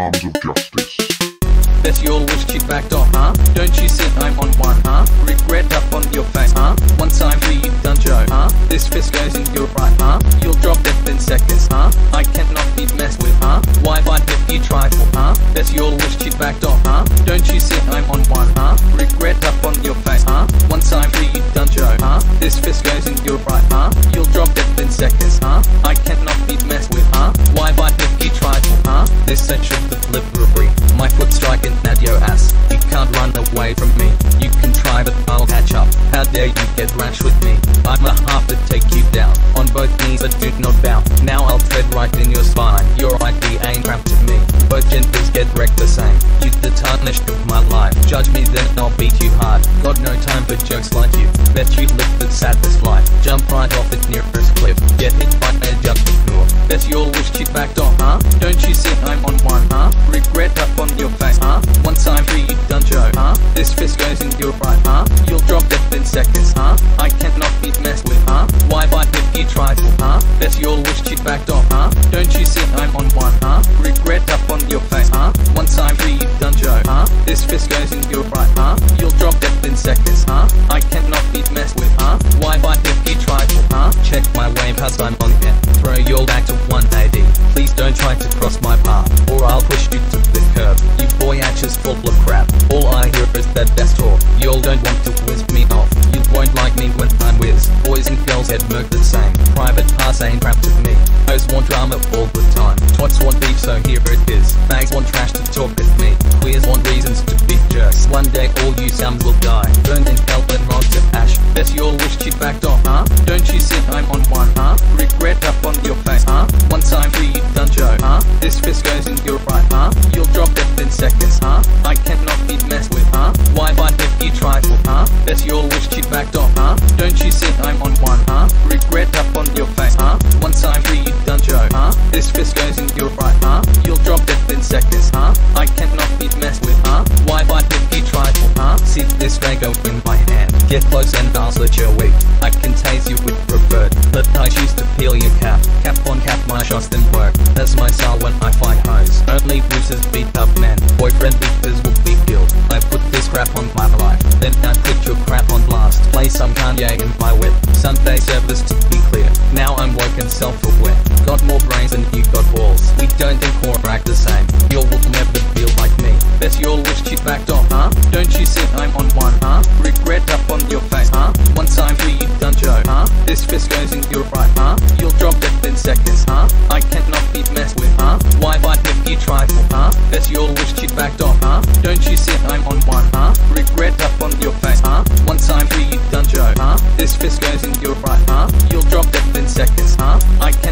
arms of justice. That's your wish you backed off, huh? Don't you sit I'm on one, huh? Regret up on your face, huh? For you done Joe, huh? This fist goes in your right, huh? You'll drop death in seconds, huh? I cannot be messed with, huh? Why fight if you trifle, huh? That's your wish you backed off, huh? Don't you sit run away from me. You can try, but I'll catch up. How dare you get rash with me? I'm a half to take you down on both knees, but do not bow. Now I'll tread right in your spine. Your idea ain't trapped to me. Both genders get wrecked the same. You the tarnished of my life. Judge me, then I'll beat you hard. Got no time for jokes like you. Bet you live the saddest life. Jump right off the nearest cliff. Get hit by your wish, you backed off, huh? Don't you sit, I'm on one, huh? Regret up on your face, huh? One time for you done Joe, huh? This fist goes in your right, huh? You'll drop death in seconds, huh? I cannot be messed with, huh? Why bite if you trifle, huh? That's your wish, you backed off, huh? Don't you sit, I'm on one, huh? Regret up on your face, huh? One time for you done Joe, huh? This fist goes in your right, huh? You'll drop death in seconds, huh? I cannot be messed with, huh? Why bite if you trifle, huh? Check my wave, cause I'm on cross my path, or I'll push you to the curb. You boy actors full of crap. All I hear is that best talk. Y'all don't want to whiz me off. You won't like me when I'm whiz. Boys and girls murked the same. Private pass ain't crap to me. Hoes want drama all the time. Twats want beef, so here it is. Fags want trash to talk at me. Queers want reasons to be jerks. One day all you sams will die. Burned in hell and rock to ash. That's your wish, you backed off, huh? Don't you sit, seconds, huh? I cannot be messed with, huh? Why bite if you trifle, huh? That's your wish, you backed off, huh? Don't you sit, I'm on one, huh? Regret up on your face, huh? One time for you done Joe, huh? This fist goes in your right, huh? You'll drop death in seconds, huh? I cannot be messed with, huh? Why bite if you trifle, huh? See this Draco in my hand. Get close and I'll slit your wig. I can tase you with revert, but I choose to peel your cap. Cap on cap, my shots then work. That's my style when I fight hoes. Only bruises beat up men. Boyfriend beaters will be killed. I put this crap on my life. Then I put your crap on blast. Play some Kanye in my whip. Sunday service to be clear. Now I'm woke and self-aware. Got more brains than you got balls. We don't think or act the same confess your wish she backed off, huh? Don't you see I'm on one, huh? Regret up on your face, huh? One time for you done Joe, huh? This fist goes in your right, huh? You'll drop dead in seconds, huh? I cannot be messed with, huh? Why fight if you trifle, huh? That's your wish she backed off, huh? Don't you see I'm on one, huh? Regret up on your face, huh? One time for you done Joe, huh? This fist goes in your right, huh? You'll drop dead in seconds, huh? I can't